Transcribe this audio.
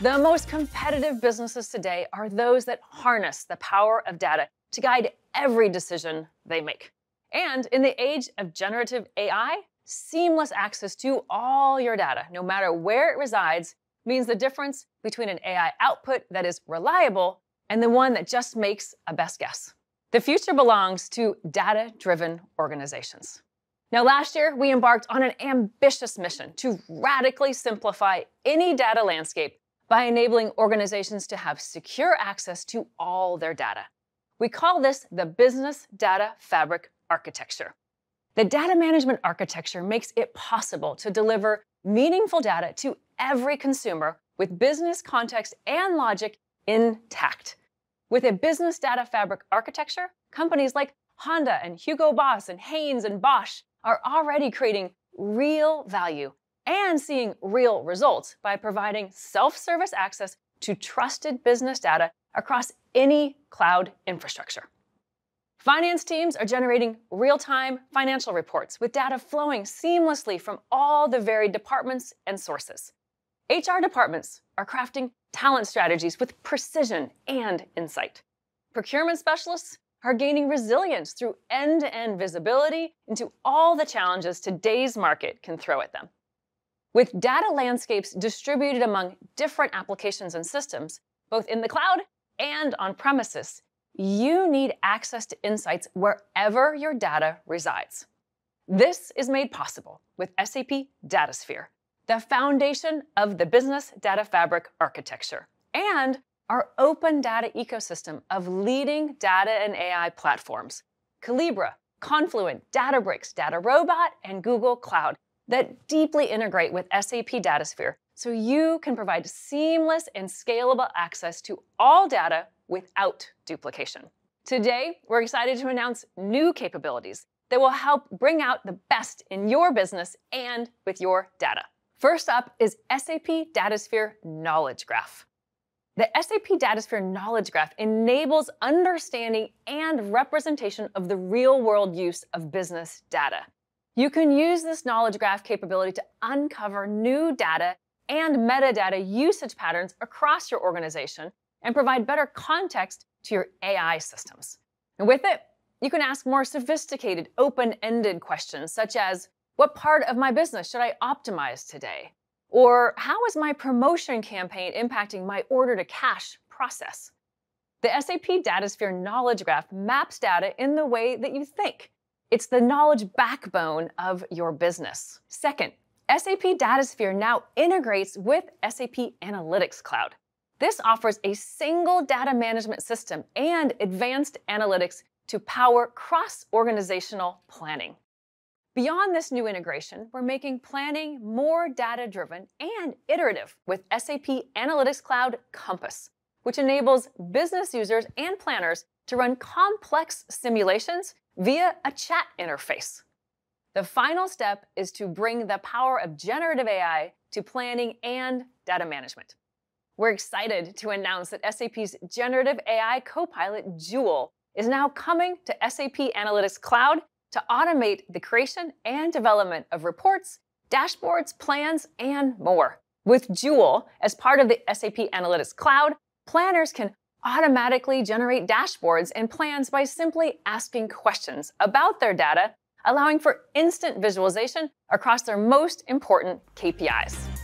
The most competitive businesses today are those that harness the power of data to guide every decision they make. And in the age of generative AI, seamless access to all your data, no matter where it resides, means the difference between an AI output that is reliable and the one that just makes a best guess. The future belongs to data driven organizations. Now, last year, we embarked on an ambitious mission to radically simplify any data landscape by enabling organizations to have secure access to all their data. We call this the Business Data Fabric Architecture. The data management architecture makes it possible to deliver meaningful data to every consumer with business context and logic intact. With a business data fabric architecture, companies like Honda and Hugo Boss and Hanes and Bosch are already creating real value and seeing real results by providing self-service access to trusted business data across any cloud infrastructure. Finance teams are generating real-time financial reports with data flowing seamlessly from all the varied departments and sources. HR departments are crafting talent strategies with precision and insight. Procurement specialists are gaining resilience through end to end visibility into all the challenges today's market can throw at them. With data landscapes distributed among different applications and systems, both in the cloud and on premises, you need access to insights wherever your data resides. This is made possible with SAP DataSphere, the foundation of the Business Data Fabric architecture, and our open data ecosystem of leading data and AI platforms, Collibra, Confluent, Databricks, DataRobot, and Google Cloud that deeply integrate with SAP DataSphere so you can provide seamless and scalable access to all data without duplication. Today, we're excited to announce new capabilities that will help bring out the best in your business and with your data. First up is SAP DataSphere Knowledge Graph. The SAP DataSphere Knowledge Graph enables understanding and representation of the real world use of business data. You can use this knowledge graph capability to uncover new data and metadata usage patterns across your organization and provide better context to your AI systems. And with it, you can ask more sophisticated, open ended questions such as What part of my business should I optimize today? Or how is my promotion campaign impacting my order to cash process? The SAP DataSphere Knowledge Graph maps data in the way that you think. It's the knowledge backbone of your business. Second, SAP DataSphere now integrates with SAP Analytics Cloud. This offers a single data management system and advanced analytics to power cross organizational planning. Beyond this new integration, we're making planning more data driven and iterative with SAP Analytics Cloud Compass, which enables business users and planners to run complex simulations via a chat interface. The final step is to bring the power of generative AI to planning and data management. We're excited to announce that SAP's generative AI copilot, Joule, is now coming to SAP Analytics Cloud to automate the creation and development of reports, dashboards, plans, and more. With Joule, as part of the SAP Analytics Cloud, planners can automatically generate dashboards and plans by simply asking questions about their data, allowing for instant visualization across their most important KPIs.